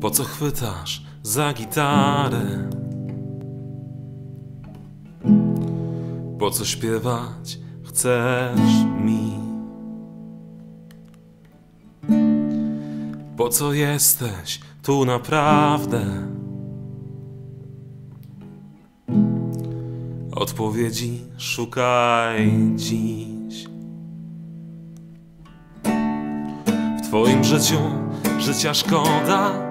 Po co chwytasz za gitarę? Po co śpiewać chcesz mi? Po co jesteś tu naprawdę? Odpowiedzi szukaj dziś. W Twoim życiu życia szkoda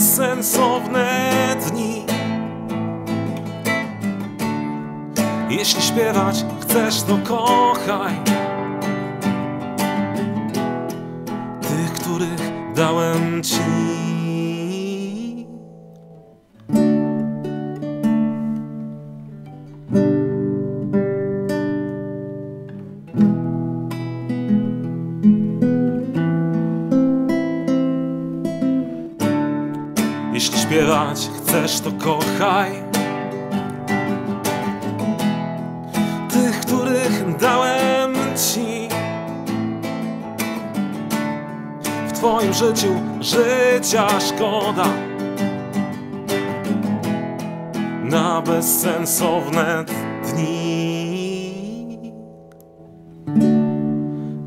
bezsensowne dni. Jeśli śpiewać chcesz, to kochaj tych, których dałem ci. Jeśli śpiewać chcesz, to kochaj tych, których dałem ci. W Twoim życiu życia szkoda na bezsensowne dni.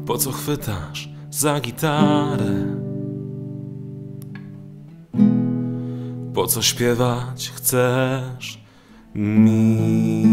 Po co chwytasz za gitarę? Po co śpiewać chcesz mi?